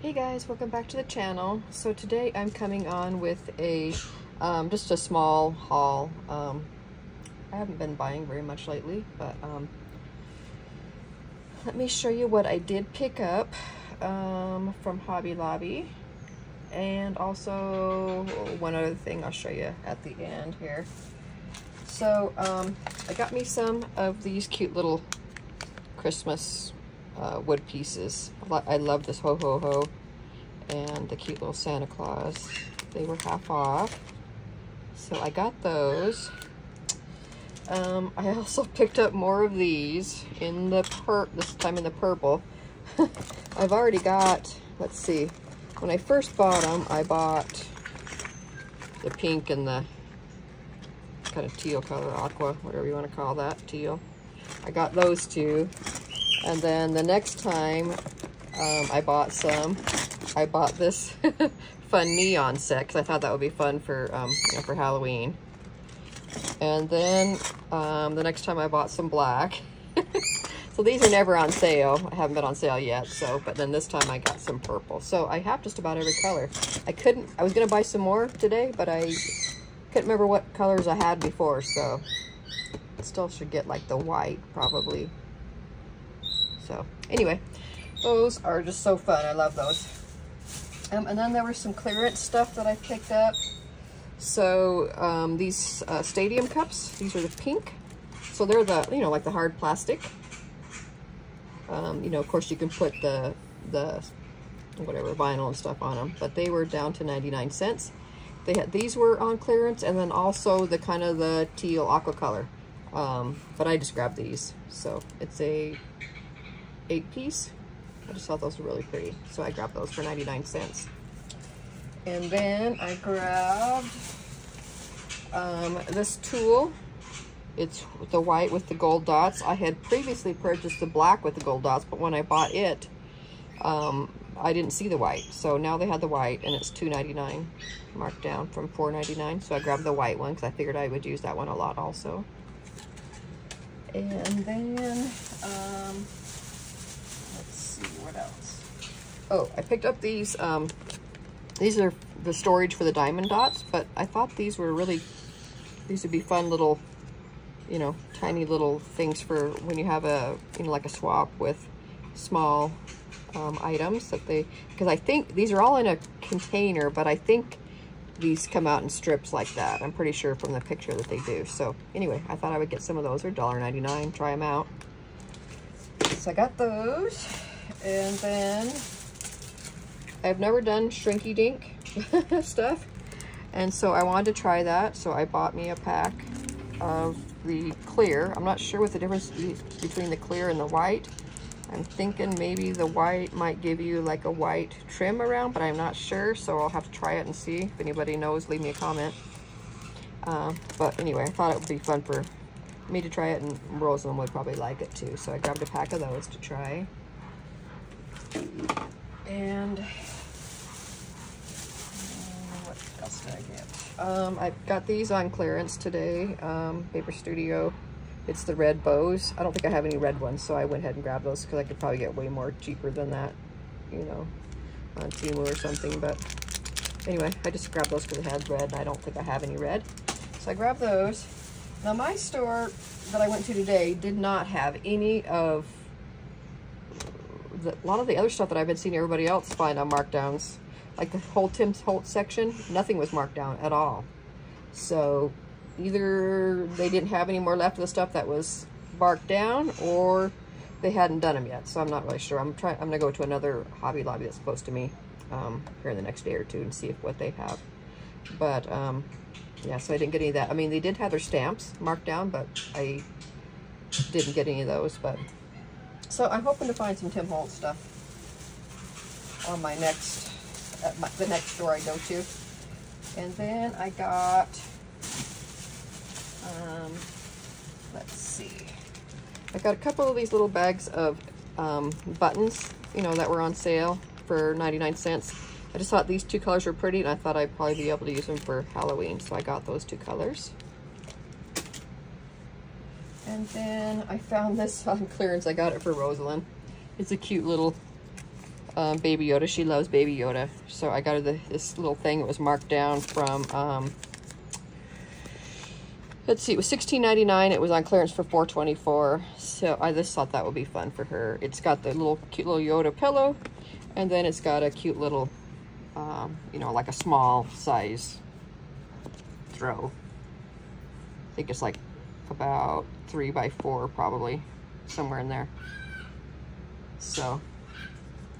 Hey guys, welcome back to the channel. So today I'm coming on with a um, just a small haul. Um, I haven't been buying very much lately, but um, let me show you what I did pick up um, from Hobby Lobby. And also one other thing I'll show you at the end here. So um, I got me some of these cute little Christmas uh, wood pieces. I love this ho ho ho and the cute little Santa Claus. They were half off. So I got those. Um, I also picked up more of these in the per this time in the purple. I've already got, let's see, when I first bought them, I bought the pink and the kind of teal color, aqua, whatever you want to call that, teal. I got those two. And then the next time um, I bought some, I bought this fun neon set because I thought that would be fun for, um, you know, for Halloween. And then um, the next time I bought some black. so these are never on sale. I haven't been on sale yet. So, but then this time I got some purple. So I have just about every color. I couldn't, I was going to buy some more today, but I couldn't remember what colors I had before. So still should get like the white probably. So anyway, those are just so fun. I love those. Um, and then there was some clearance stuff that I picked up. So um, these uh, stadium cups, these are the pink. So they're the, you know, like the hard plastic. Um, you know, of course you can put the, the whatever vinyl and stuff on them, but they were down to 99 cents. They had, these were on clearance and then also the kind of the teal aqua color. Um, but I just grabbed these. So it's a eight piece. I just thought those were really pretty. So I grabbed those for 99 cents. And then I grabbed um, this tool. It's the white with the gold dots. I had previously purchased the black with the gold dots, but when I bought it, um, I didn't see the white. So now they had the white and it's $2.99 marked down from $4.99. So I grabbed the white one because I figured I would use that one a lot also. And then, um, see what else. Oh, I picked up these. Um, these are the storage for the diamond dots, but I thought these were really, these would be fun little, you know, tiny little things for when you have a, you know, like a swap with small um, items that they, because I think these are all in a container, but I think these come out in strips like that. I'm pretty sure from the picture that they do. So anyway, I thought I would get some of those. They're $1.99. Try them out. So I got those. And then I've never done Shrinky Dink stuff. And so I wanted to try that. So I bought me a pack of the clear. I'm not sure what the difference between the clear and the white. I'm thinking maybe the white might give you like a white trim around, but I'm not sure. So I'll have to try it and see. If anybody knows, leave me a comment. Uh, but anyway, I thought it would be fun for me to try it and Rosalind would probably like it too. So I grabbed a pack of those to try. And uh, what else did I get? Um, I got these on clearance today, um, Paper Studio. It's the red bows. I don't think I have any red ones, so I went ahead and grabbed those because I could probably get way more cheaper than that, you know, on Temu or something. But anyway, I just grabbed those because it had red, and I don't think I have any red. So I grabbed those. Now my store that I went to today did not have any of the, a lot of the other stuff that I've been seeing everybody else find on markdowns, like the whole Tim Holtz section, nothing was marked down at all. So either they didn't have any more left of the stuff that was marked down or they hadn't done them yet. So I'm not really sure. I'm trying, I'm gonna go to another Hobby Lobby that's close to me um, here in the next day or two and see if what they have. But um, yeah, so I didn't get any of that. I mean, they did have their stamps marked down, but I didn't get any of those, but so I'm hoping to find some Tim Holtz stuff on my next, at my, the next store I go to. And then I got, um, let's see. I got a couple of these little bags of um, buttons, you know, that were on sale for 99 cents. I just thought these two colors were pretty and I thought I'd probably be able to use them for Halloween. So I got those two colors. And then I found this on clearance. I got it for Rosalind. It's a cute little um, Baby Yoda. She loves Baby Yoda. So I got her the, this little thing. It was marked down from, um, let's see, it was $16.99. It was on clearance for $4.24. So I just thought that would be fun for her. It's got the little cute little Yoda pillow. And then it's got a cute little, um, you know, like a small size throw. I think it's like about three by four probably, somewhere in there. So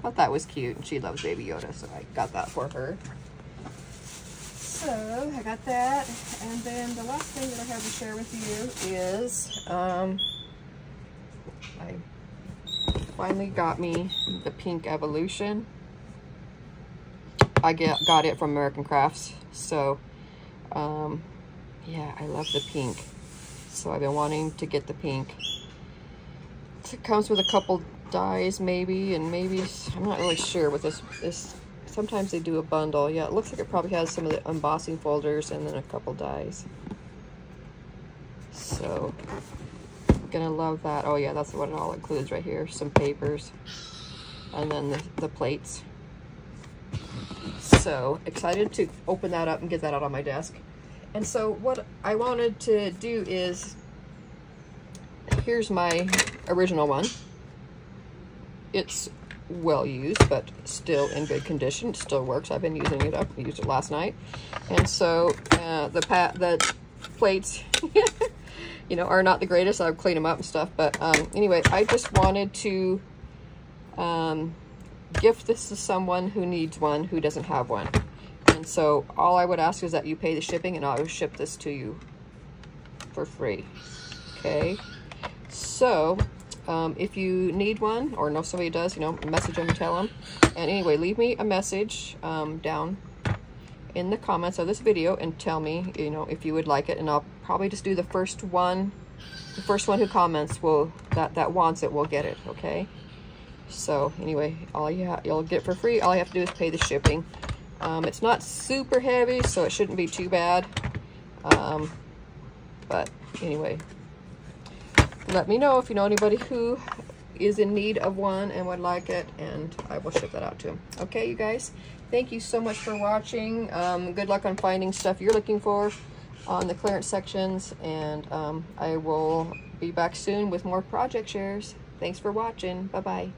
thought that was cute and she loves Baby Yoda, so I got that for her. So I got that. And then the last thing that I have to share with you is um, I finally got me the pink evolution. I get got it from American Crafts. So um, yeah, I love the pink. So I've been wanting to get the pink. It comes with a couple dies maybe, and maybe, I'm not really sure with this, this, sometimes they do a bundle. Yeah, it looks like it probably has some of the embossing folders and then a couple dies. So, gonna love that. Oh yeah, that's what it all includes right here. Some papers, and then the, the plates. So, excited to open that up and get that out on my desk. And so what I wanted to do is, here's my original one it's well used, but still in good condition. It still works. I've been using it up. I used it last night. And so uh, the pat the plates, you know, are not the greatest. I've cleaned them up and stuff. But um, anyway, I just wanted to um, gift this to someone who needs one, who doesn't have one. And so all I would ask is that you pay the shipping and I will ship this to you for free. Okay. So um, if you need one or know somebody does, you know, message them, tell them. And anyway, leave me a message um, down in the comments of this video and tell me, you know, if you would like it. And I'll probably just do the first one. The first one who comments will, that, that wants it will get it, okay? So anyway, all you you'll get for free. All you have to do is pay the shipping. Um, it's not super heavy, so it shouldn't be too bad. Um, but anyway, let me know if you know anybody who is in need of one and would like it and I will ship that out to them. Okay, you guys, thank you so much for watching. Um, good luck on finding stuff you're looking for on the clearance sections and um, I will be back soon with more project shares. Thanks for watching. Bye-bye.